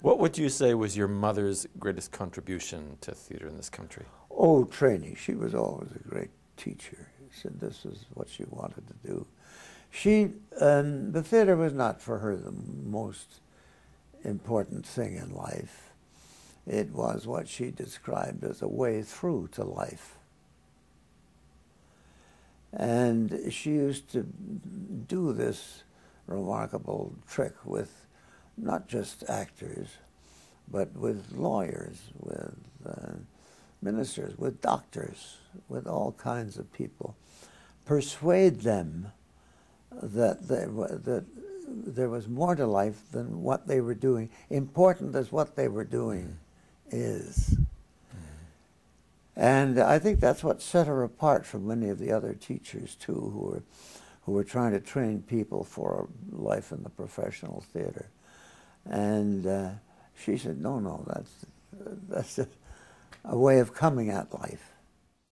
what would you say was your mother's greatest contribution to theater in this country? Oh, training. She was always a great teacher. She said this is what she wanted to do. She, um, the theater was not for her the most important thing in life. It was what she described as a way through to life. And she used to do this remarkable trick with not just actors, but with lawyers, with uh, ministers, with doctors, with all kinds of people. Persuade them that, they, that there was more to life than what they were doing, important as what they were doing is. And I think that's what set her apart from many of the other teachers too, who were, who were trying to train people for life in the professional theater. And uh, she said, no, no, that's, that's a, a way of coming at life.